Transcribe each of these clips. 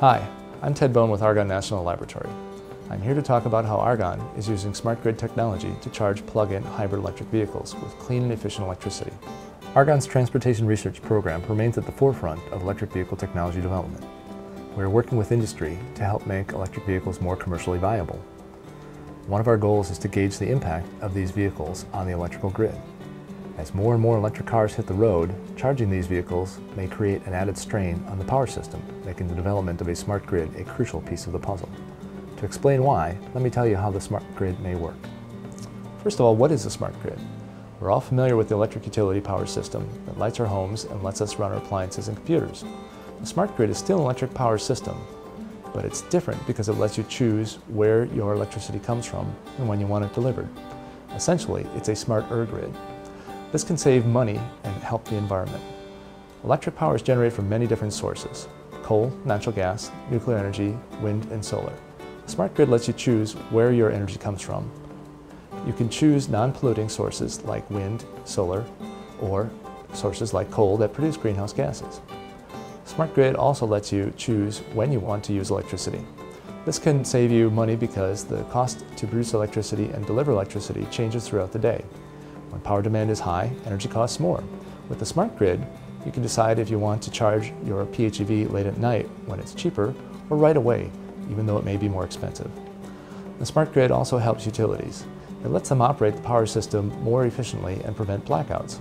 Hi, I'm Ted Bohn with Argonne National Laboratory. I'm here to talk about how Argonne is using smart grid technology to charge plug-in hybrid electric vehicles with clean and efficient electricity. Argonne's transportation research program remains at the forefront of electric vehicle technology development. We are working with industry to help make electric vehicles more commercially viable. One of our goals is to gauge the impact of these vehicles on the electrical grid. As more and more electric cars hit the road, charging these vehicles may create an added strain on the power system, making the development of a smart grid a crucial piece of the puzzle. To explain why, let me tell you how the smart grid may work. First of all, what is a smart grid? We're all familiar with the electric utility power system that lights our homes and lets us run our appliances and computers. The smart grid is still an electric power system, but it's different because it lets you choose where your electricity comes from and when you want it delivered. Essentially, it's a smart ER-grid. This can save money and help the environment. Electric power is generated from many different sources, coal, natural gas, nuclear energy, wind, and solar. Smart Grid lets you choose where your energy comes from. You can choose non-polluting sources like wind, solar, or sources like coal that produce greenhouse gases. Smart Grid also lets you choose when you want to use electricity. This can save you money because the cost to produce electricity and deliver electricity changes throughout the day. When power demand is high, energy costs more. With the Smart Grid, you can decide if you want to charge your PHEV late at night when it's cheaper or right away even though it may be more expensive. The smart grid also helps utilities. It lets them operate the power system more efficiently and prevent blackouts.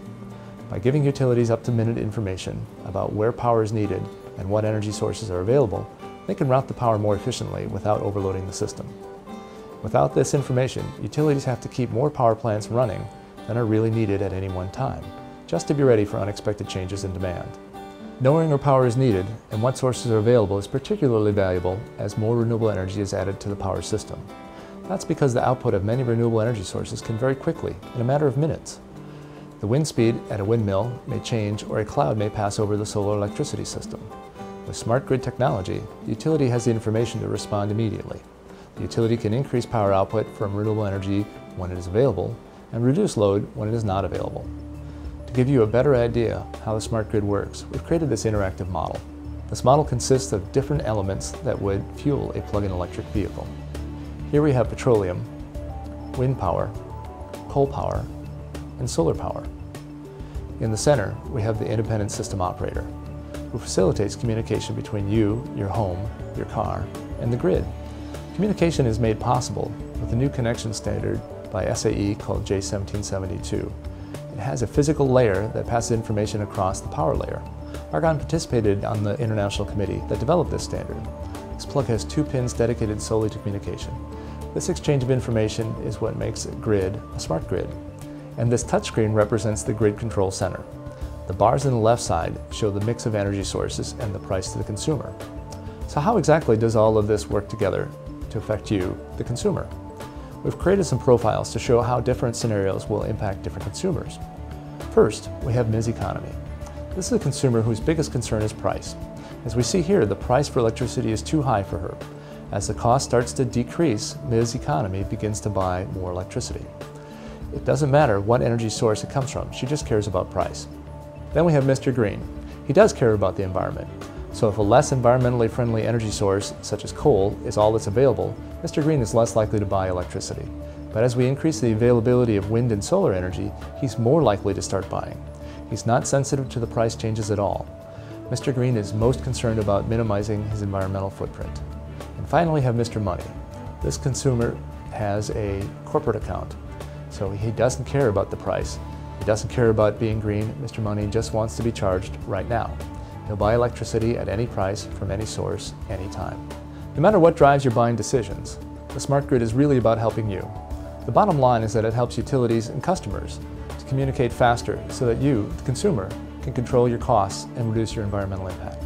By giving utilities up-to-minute information about where power is needed and what energy sources are available, they can route the power more efficiently without overloading the system. Without this information, utilities have to keep more power plants running than are really needed at any one time, just to be ready for unexpected changes in demand. Knowing where power is needed and what sources are available is particularly valuable as more renewable energy is added to the power system. That's because the output of many renewable energy sources can vary quickly, in a matter of minutes. The wind speed at a windmill may change or a cloud may pass over the solar electricity system. With smart grid technology, the utility has the information to respond immediately. The utility can increase power output from renewable energy when it is available and reduce load when it is not available To give you a better idea how the smart grid works, we've created this interactive model. This model consists of different elements that would fuel a plug-in electric vehicle. Here we have petroleum, wind power, coal power, and solar power. In the center, we have the independent system operator, who facilitates communication between you, your home, your car, and the grid. Communication is made possible with a new connection standard by SAE called J1772, it has a physical layer that passes information across the power layer. Argonne participated on the international committee that developed this standard. This plug has two pins dedicated solely to communication. This exchange of information is what makes a grid a smart grid. And this touchscreen represents the grid control center. The bars on the left side show the mix of energy sources and the price to the consumer. So how exactly does all of this work together to affect you, the consumer? We've created some profiles to show how different scenarios will impact different consumers. First, we have Ms. Economy. This is a consumer whose biggest concern is price. As we see here, the price for electricity is too high for her. As the cost starts to decrease, Ms. Economy begins to buy more electricity. It doesn't matter what energy source it comes from, she just cares about price. Then we have Mr. Green. He does care about the environment. So if a less environmentally friendly energy source, such as coal, is all that's available, Mr. Green is less likely to buy electricity. But as we increase the availability of wind and solar energy, he's more likely to start buying. He's not sensitive to the price changes at all. Mr. Green is most concerned about minimizing his environmental footprint. And finally, have Mr. Money. This consumer has a corporate account, so he doesn't care about the price. He doesn't care about being green. Mr. Money just wants to be charged right now. He'll buy electricity at any price from any source, anytime. No matter what drives your buying decisions, the smart grid is really about helping you. The bottom line is that it helps utilities and customers to communicate faster so that you, the consumer, can control your costs and reduce your environmental impact.